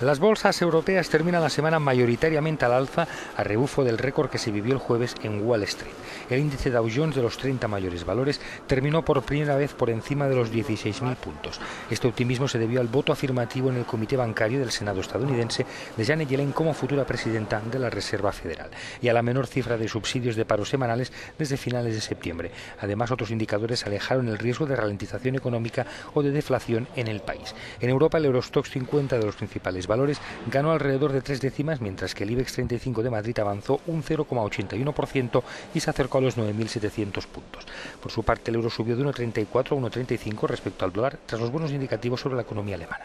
Las bolsas europeas terminan la semana mayoritariamente al alza a rebufo del récord que se vivió el jueves en Wall Street. El índice Dow Jones de los 30 mayores valores terminó por primera vez por encima de los 16.000 puntos. Este optimismo se debió al voto afirmativo en el Comité Bancario del Senado estadounidense de Janet Yellen como futura presidenta de la Reserva Federal y a la menor cifra de subsidios de paro semanales desde finales de septiembre. Además, otros indicadores alejaron el riesgo de ralentización económica o de deflación en el país. En Europa, el Eurostox 50 de los principales valores ganó alrededor de tres décimas, mientras que el IBEX 35 de Madrid avanzó un 0,81% y se acercó a los 9.700 puntos. Por su parte, el euro subió de 1,34 a 1,35 respecto al dólar, tras los buenos indicativos sobre la economía alemana.